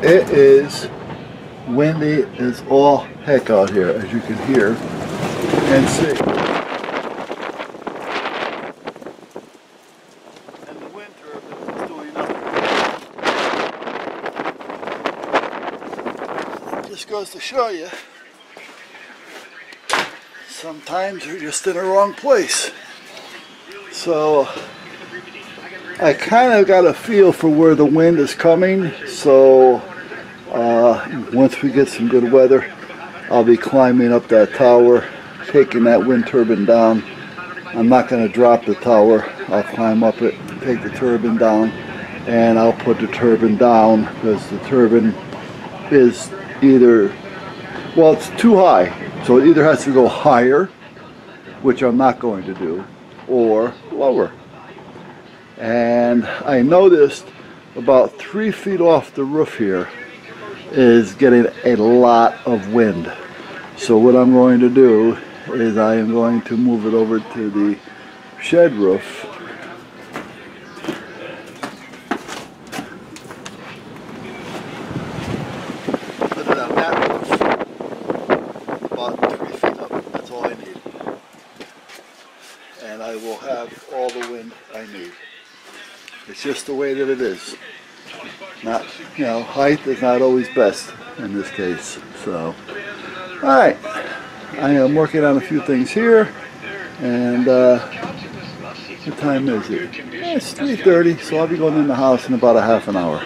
It is windy as all heck out here, as you can hear and see. And the is. Just goes to show you, sometimes you're just in the wrong place. So I kind of got a feel for where the wind is coming. So uh, once we get some good weather, I'll be climbing up that tower, taking that wind turbine down. I'm not going to drop the tower. I'll climb up it, take the turbine down, and I'll put the turbine down because the turbine is either, well, it's too high. So it either has to go higher, which I'm not going to do, or lower. And I noticed about three feet off the roof here is getting a lot of wind. So what I'm going to do is I am going to move it over to the shed roof. Put that about three feet up. That's all I need. And I will have all the wind I need. It's just the way that it is not you know height is not always best in this case so all right I am working on a few things here and uh, what time is it? it's 3.30 so I'll be going in the house in about a half an hour